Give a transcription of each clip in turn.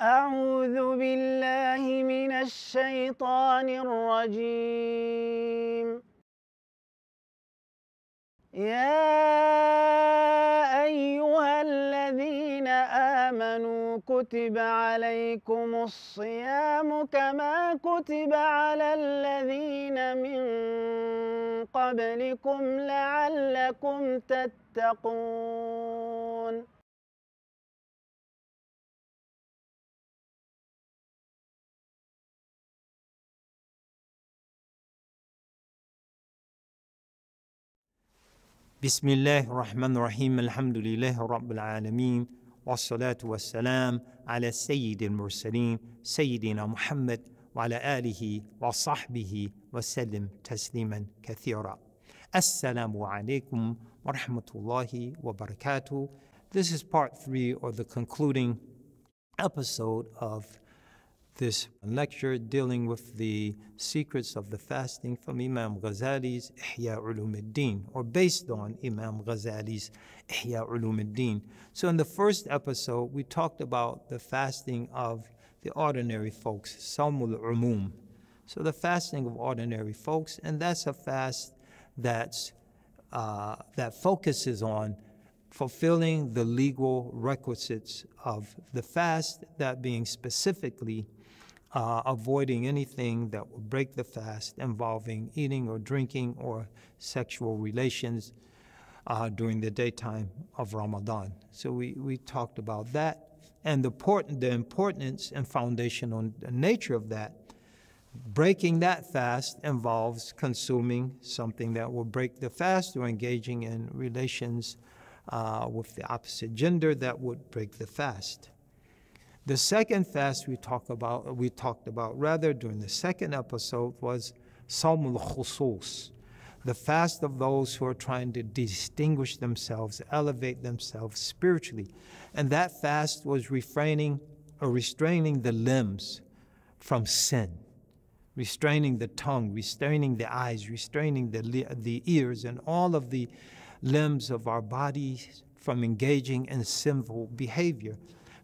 أعوذ بالله من الشيطان الرجيم. يا أيها الذين آمنوا كتب عليكم الصيام كما كتب على الذين من قبلكم لعلكم تتقون. بسم الله الرحمن الرحيم الحمد لله رب العالمين والصلاة والسلام على سيد المرسلين سيدنا محمد وعلى آله وصحبه وسلم تسليما كثيرا السلام عليكم ورحمة الله وبركاته This is part three or the concluding episode of this lecture dealing with the secrets of the fasting from Imam Ghazali's Ihya Ulumuddin, or based on Imam Ghazali's Ihya Ulumuddin. So, in the first episode, we talked about the fasting of the ordinary folks, Samul Umum. So, the fasting of ordinary folks, and that's a fast that's, uh, that focuses on fulfilling the legal requisites of the fast, that being specifically uh, avoiding anything that will break the fast involving eating or drinking or sexual relations uh, during the daytime of Ramadan. So we, we talked about that and the, port- the importance and foundational nature of that. Breaking that fast involves consuming something that will break the fast or engaging in relations uh, with the opposite gender that would break the fast. The second fast we talk about, we talked about rather during the second episode was Sawmul Khusus, the fast of those who are trying to distinguish themselves, elevate themselves spiritually. And that fast was refraining or restraining the limbs from sin, restraining the tongue, restraining the eyes, restraining the, the ears, and all of the limbs of our bodies from engaging in sinful behavior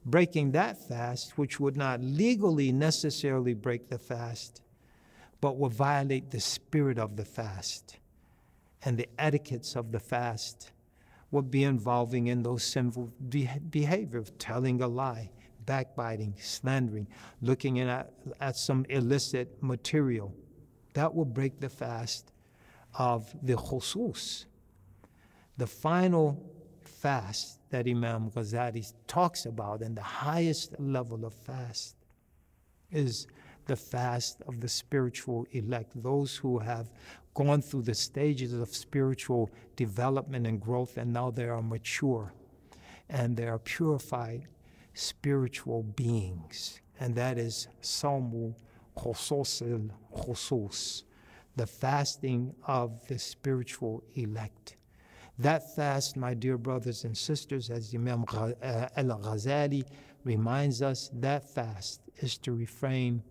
breaking that fast, which would not legally necessarily break the fast, but would violate the spirit of the fast and the etiquettes of the fast, would be involving in those sinful behavior of telling a lie, backbiting, slandering, looking at, at some illicit material. That would break the fast of the khusus. The final fast that Imam Ghazali talks about, and the highest level of fast is the fast of the spiritual elect, those who have gone through the stages of spiritual development and growth, and now they are mature and they are purified spiritual beings. And that is Salmu Khosos, the fasting of the spiritual elect. That fast, my dear brothers and sisters, as Imam uh, al Ghazali reminds us, that fast is to refrain,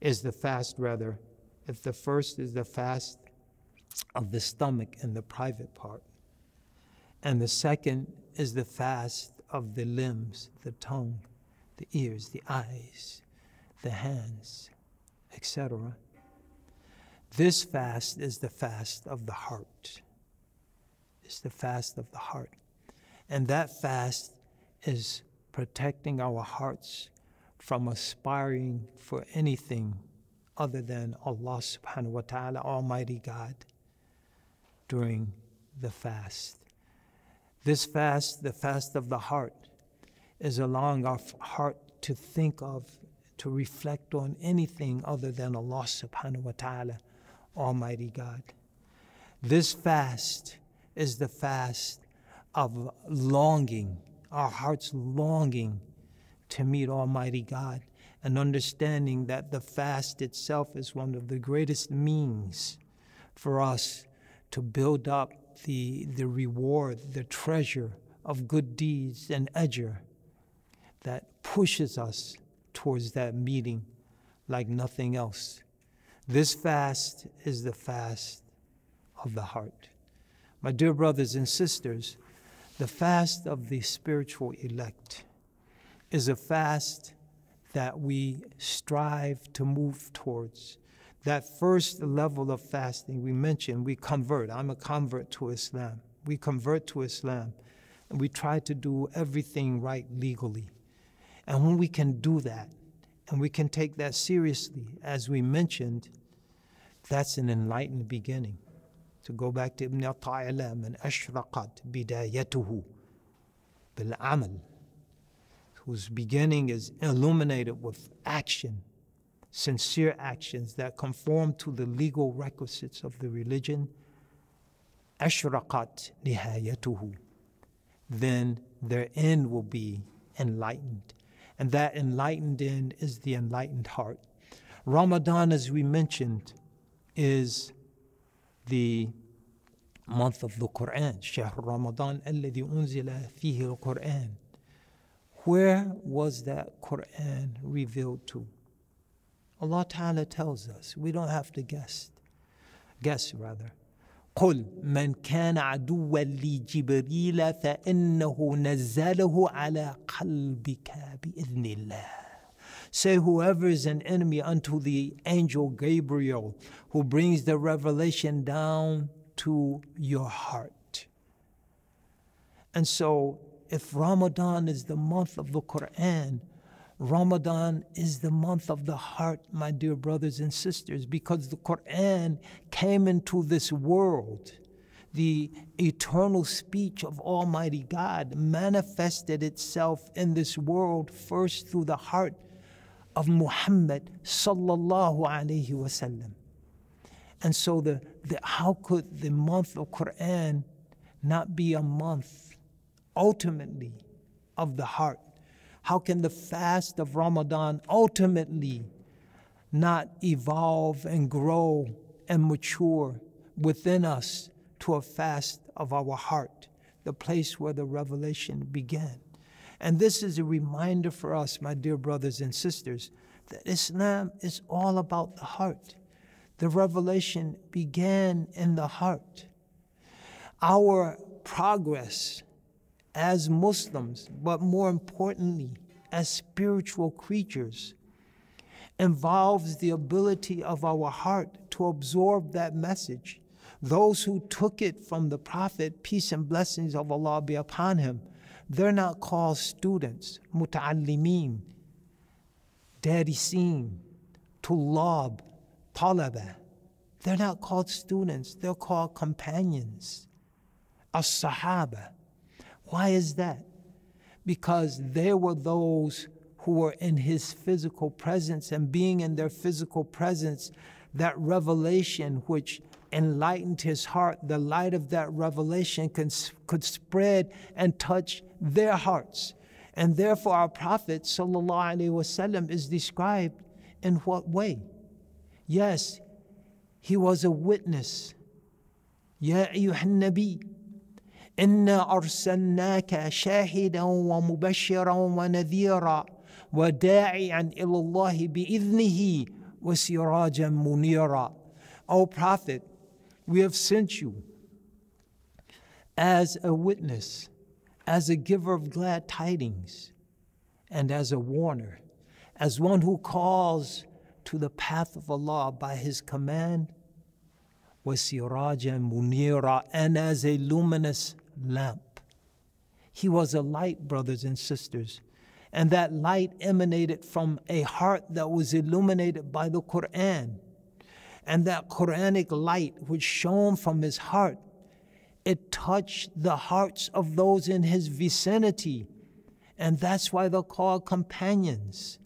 is the fast rather. If the first is the fast of the stomach and the private part, and the second is the fast of the limbs, the tongue, the ears, the eyes, the hands, etc. This fast is the fast of the heart is the fast of the heart. And that fast is protecting our hearts from aspiring for anything other than Allah subhanahu wa ta'ala, Almighty God, during the fast. This fast, the fast of the heart, is allowing our heart to think of, to reflect on anything other than Allah subhanahu wa ta'ala, Almighty God. This fast is the fast of longing, our hearts longing to meet Almighty God, and understanding that the fast itself is one of the greatest means for us to build up the, the reward, the treasure of good deeds and ajr that pushes us towards that meeting like nothing else. This fast is the fast of the heart. My dear brothers and sisters, the fast of the spiritual elect is a fast that we strive to move towards. That first level of fasting we mentioned, we convert. I'm a convert to Islam. We convert to Islam and we try to do everything right legally. And when we can do that, and we can take that seriously, as we mentioned, that's an enlightened beginning to go back to Ibn Ata'illah من أشرقت بدايته بالعمل whose beginning is illuminated with action sincere actions that conform to the legal requisites of the religion أشرقت نهايته then their end will be enlightened. And that enlightened end is the enlightened heart. Ramadan as we mentioned is the month of the Quran. شهر رمضان الذي أنزل فيه القرآن. Where was that Quran revealed to? Allah Ta'ala tells us. We don't have to guess. Guess rather. قل من كان عدوا لجبريل فإنه نزله على قلبك بإذن الله. Say, whoever is an enemy unto the angel Gabriel, who brings the revelation down to your heart. And so, if Ramadan is the month of the Quran, Ramadan is the month of the heart, my dear brothers and sisters, because the Quran came into this world. The eternal speech of Almighty God manifested itself in this world first through the heart of Muhammad sallallahu alaihi wasallam. And so the, the how could the month of Quran not be a month ultimately of the heart? How can the fast of Ramadan ultimately not evolve and grow and mature within us to a fast of our heart, the place where the revelation began? And this is a reminder for us, my dear brothers and sisters, that Islam is all about the heart. The revelation began in the heart. Our progress as Muslims, but more importantly, as spiritual creatures, involves the ability of our heart to absorb that message. Those who took it from the Prophet, peace and blessings of Allah be upon him, they're not called students, muta'allimin, darisin, tulab, talaba. They're not called students, they're called companions, as-sahaba. Why is that? Because they were those who were in his physical presence, and being in their physical presence, that revelation which enlightened his heart, the light of that revelation can, could spread and touch their hearts. And therefore, our Prophet wasallam is described in what way? Yes, he was a witness. Ya ayyuhan nabi, إنا أرسلناك شاهدا ومبشرا ونذيرا وداعيا إلى الله بإذنه وسراجا منيرا O Prophet, we have sent you as a witness, as a giver of glad tidings, and as a warner, as one who calls to the path of Allah by His command, wasiraja munira, and as a luminous lamp. He was a light, brothers and sisters. And that light emanated from a heart that was illuminated by the Quran. And that Quranic light, which shone from his heart, it touched the hearts of those in his vicinity. And that's why they're called companions.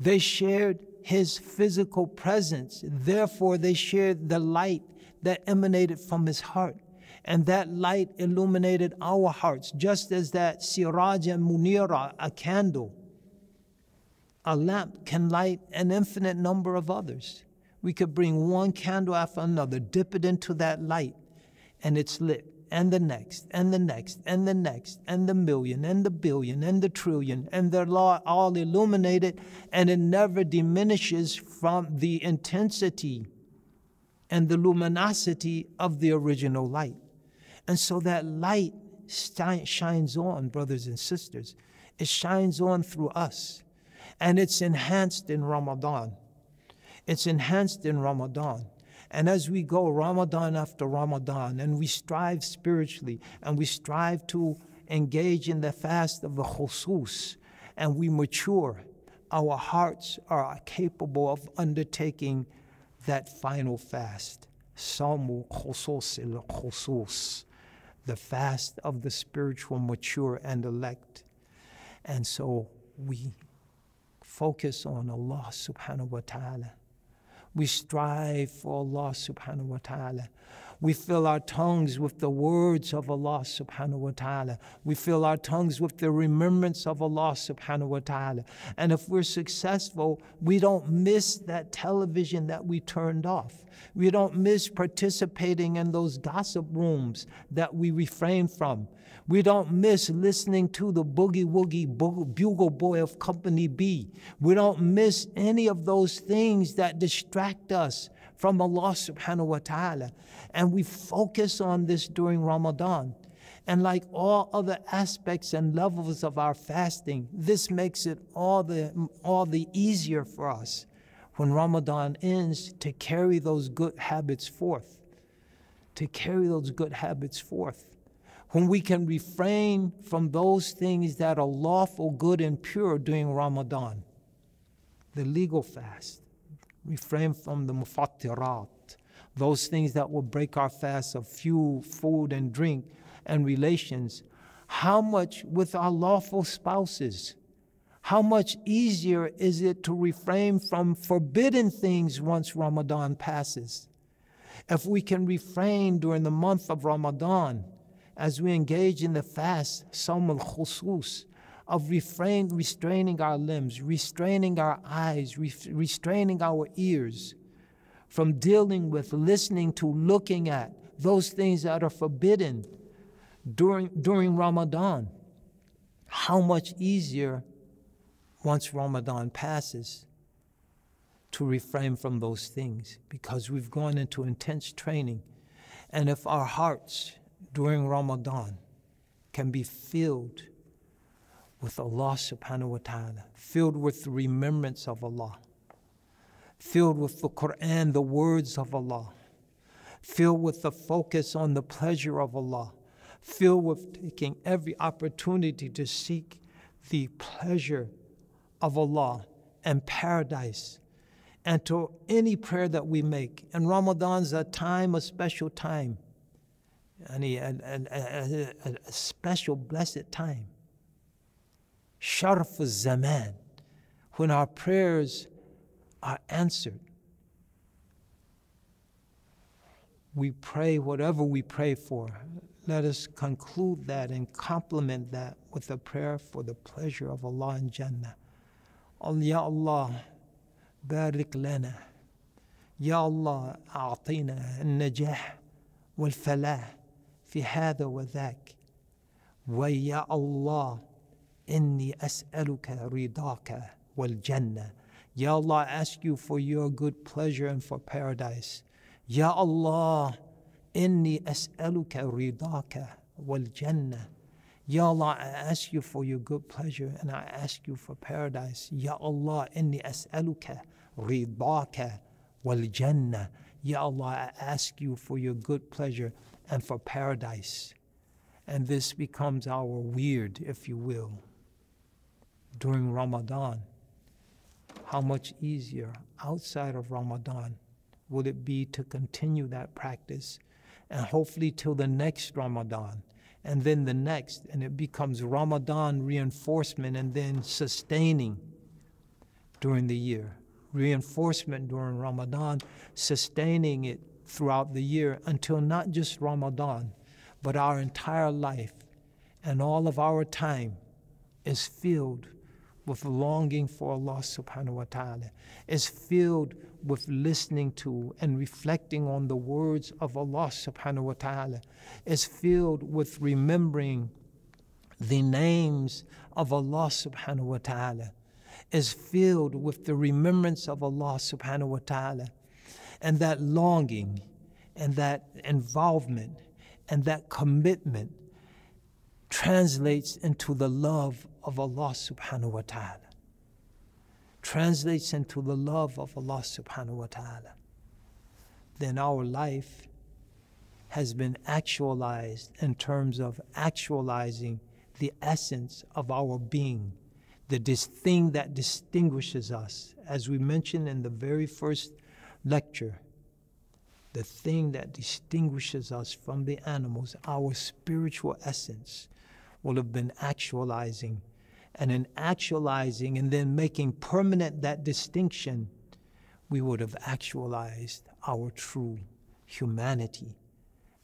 They shared his physical presence, therefore, they shared the light that emanated from his heart and that light illuminated our hearts, just as that siraj and munira, a candle, a lamp can light an infinite number of others. We could bring one candle after another, dip it into that light, and it's lit. And the next, and the next, and the next, and the million, and the billion, and the trillion, and they're all illuminated, and it never diminishes from the intensity and the luminosity of the original light. And so that light shines on, brothers and sisters. It shines on through us. And it's enhanced in Ramadan. It's enhanced in Ramadan. And as we go Ramadan after Ramadan, and we strive spiritually, and we strive to engage in the fast of the khusus, and we mature, our hearts are capable of undertaking that final fast. Samu khusus il khusus, the fast of the spiritual mature and elect. And so we focus on Allah subhanahu wa ta'ala. We strive for Allah subhanahu wa ta'ala. We fill our tongues with the words of Allah subhanahu wa ta'ala. We fill our tongues with the remembrance of Allah subhanahu wa ta'ala. And if we're successful, we don't miss that television that we turned off. We don't miss participating in those gossip rooms that we refrain from. We don't miss listening to the boogie woogie bugle boy of Company B. We don't miss any of those things that distract us from Allah subhanahu wa ta'ala. And we focus on this during Ramadan. And like all other aspects and levels of our fasting, this makes it all the, all the easier for us when Ramadan ends to carry those good habits forth. To carry those good habits forth. When we can refrain from those things that are lawful, good, and pure during Ramadan. The legal fast refrain from the mufattirat, those things that will break our fast of fuel, food, and drink and relations. How much with our lawful spouses? How much easier is it to refrain from forbidden things once Ramadan passes? If we can refrain during the month of Ramadan as we engage in the fast, Sawm Khusus, of refrain, restraining our limbs, restraining our eyes, re- restraining our ears from dealing with, listening to, looking at those things that are forbidden during, during Ramadan. How much easier once Ramadan passes to refrain from those things because we've gone into intense training. And if our hearts during Ramadan can be filled with Allah subhanahu wa ta'ala, filled with the remembrance of Allah, filled with the Quran, the words of Allah, filled with the focus on the pleasure of Allah, filled with taking every opportunity to seek the pleasure of Allah and paradise. And to any prayer that we make. And Ramadan's a time, a special time, and a, a, a, a special blessed time sharf zaman, when our prayers are answered. We pray whatever we pray for. Let us conclude that and complement that with a prayer for the pleasure of Allah in Jannah. Ya Allah, barik lana. يا الله أعطينا النجاح والفلاح في هذا وذاك ويا الله إني أسألك رضاك والجنة Ya Allah, I ask you for your good pleasure and for paradise. Ya Allah, inni as'aluka ridaka wal jannah. Ya Allah, I ask you for your good pleasure and I ask you for paradise. Ya Allah, inni as'aluka ridaka wal jannah. Ya Allah, I ask you for your good pleasure and for paradise. And this becomes our wird, if you will during Ramadan, how much easier outside of Ramadan will it be to continue that practice and hopefully till the next Ramadan and then the next, and it becomes Ramadan reinforcement and then sustaining during the year. Reinforcement during Ramadan, sustaining it throughout the year until not just Ramadan, but our entire life and all of our time is filled with longing for Allah subhanahu wa ta'ala, is filled with listening to and reflecting on the words of Allah subhanahu wa ta'ala, is filled with remembering the names of Allah subhanahu wa ta'ala, is filled with the remembrance of Allah subhanahu wa ta'ala, and that longing and that involvement and that commitment translates into the love of Allah subhanahu wa ta'ala. translates into the love of Allah subhanahu wa ta'ala, then our life has been actualized in terms of actualizing the essence of our being, the dis- thing that distinguishes us. As we mentioned in the very first lecture, the thing that distinguishes us from the animals, our spiritual essence, will have been actualizing. And in actualizing and then making permanent that distinction, we would have actualized our true humanity.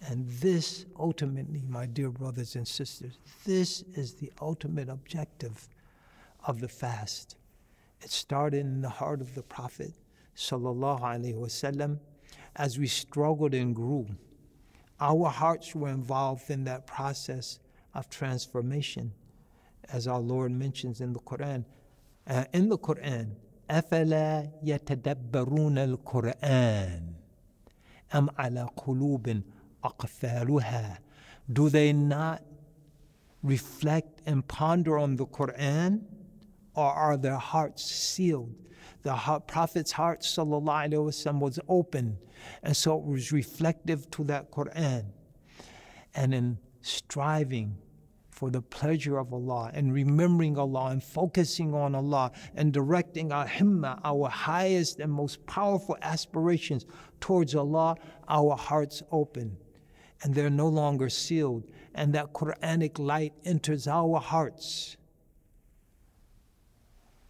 And this ultimately, my dear brothers and sisters, this is the ultimate objective of the fast. It started in the heart of the Prophet, sallallahu alaihi wasallam, as we struggled and grew. Our hearts were involved in that process of transformation, as our Lord mentions in the Quran. Uh, in the Quran, أفلا يتدبرون القرآن أم على قلوب أقفالها Do they not reflect and ponder on the Quran? Or are their hearts sealed? The heart, Prophet's heart, sallallahu was open, and so it was reflective to that Quran. And in striving for the pleasure of Allah and remembering Allah and focusing on Allah and directing our himma, our highest and most powerful aspirations towards Allah, our hearts open and they're no longer sealed, and that Quranic light enters our hearts,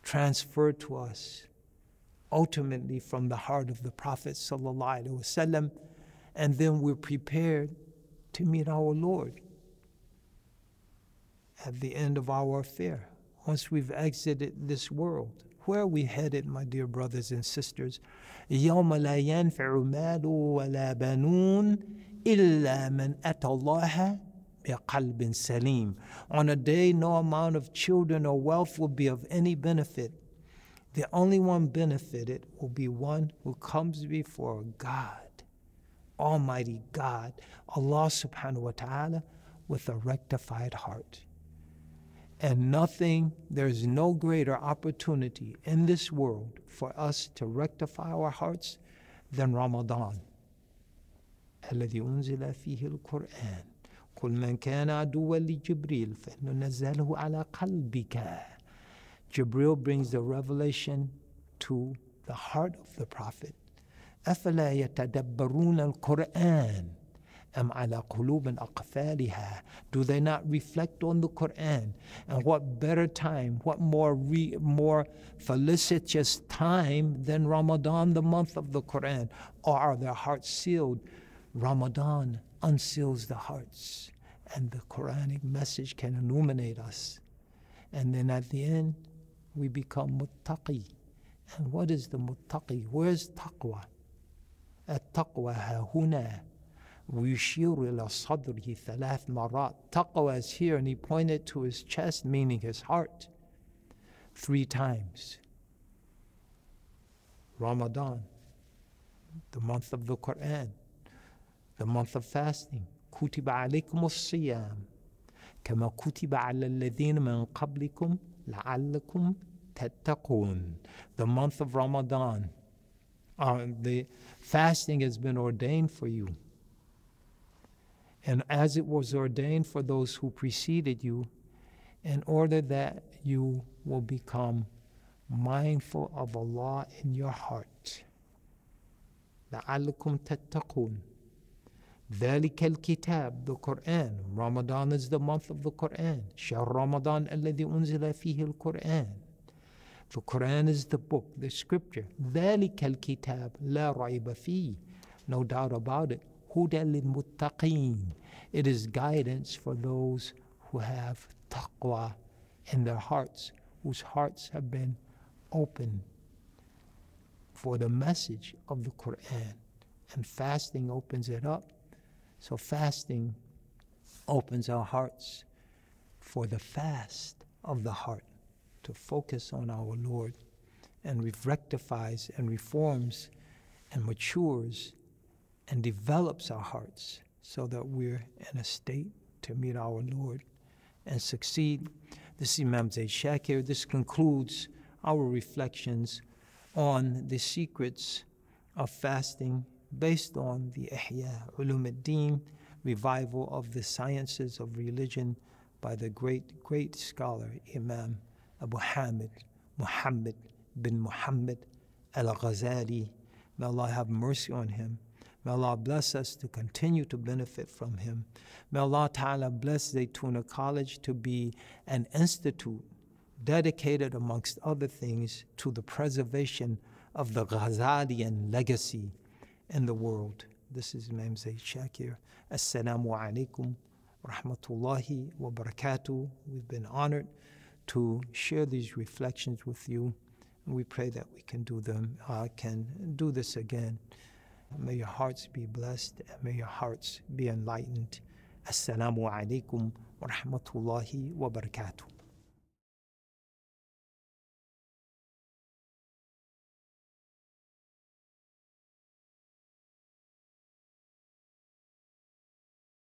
transferred to us ultimately from the heart of the Prophet wasallam, and then we're prepared to meet our Lord at the end of our affair, once we've exited this world. Where are we headed, my dear brothers and sisters? يوم لا ينفع مال ولا بنون إلا من أتى الله بقلب سليم. On a day, no amount of children or wealth will be of any benefit. The only one benefited will be one who comes before God, Almighty God, Allah subhanahu wa ta'ala, with a rectified heart. And nothing, there's no greater opportunity in this world for us to rectify our hearts than Ramadan. الذي أنزل فيه القرآن قل من كان عدوا لجبريل فإنه نزله على قلبك Jibril brings the revelation to the heart of the Prophet أفلا يتدبرون القرآن أم على قلوب أقفالها Do they not reflect on the Quran? And what better time, what more, re, more felicitous time than Ramadan, the month of the Quran? Or are their hearts sealed? Ramadan unseals the hearts, and the Quranic message can illuminate us. And then at the end, we become muttaqi. And what is the muttaqi? Where's taqwa? التقوى ها هنا ويشير إلى صدره ثلاث مرات Taqwa is here and he pointed to his chest meaning his heart three times Ramadan the month of the Quran the month of fasting كتب عليكم الصيام كما كتب على الذين من قبلكم لعلكم تتقون the month of Ramadan uh, the fasting has been ordained for you and as it was ordained for those who preceded you, in order that you will become mindful of Allah in your heart. لعلكم تتقون ذلك الكتاب the Quran Ramadan is the month of the Quran شهر رمضان الذي أنزل فيه القرآن The Quran is the book, the scripture. ذلك الكتاب لا ريب فيه No doubt about it. هدى للمتقين It is guidance for those who have taqwa in their hearts, whose hearts have been open for the message of the Quran. And fasting opens it up. So fasting opens our hearts for the fast of the heart to focus on our Lord and rectifies and reforms and matures and develops our hearts so that we're in a state to meet our Lord and succeed. This is Imam Zaid Shakir. This concludes our reflections on the secrets of fasting based on the Ihya Ulumuddin, revival of the sciences of religion by the great, great scholar Imam Abu Hamid Muhammad bin Muhammad al Ghazali. May Allah have mercy on him. May Allah bless us to continue to benefit from him. May Allah Ta'ala bless Zaytuna College to be an institute dedicated, amongst other things, to the preservation of the Ghazalian legacy in the world. This is Imam Zaid Shakir. Assalamu alaikum rahmatullahi wa barakatuh. We've been honored to share these reflections with you. And we pray that we can do them, uh, can do this again. May your hearts be blessed and may your hearts be enlightened. Assalamu alaikum wa rahmatullahi wa barakatuh.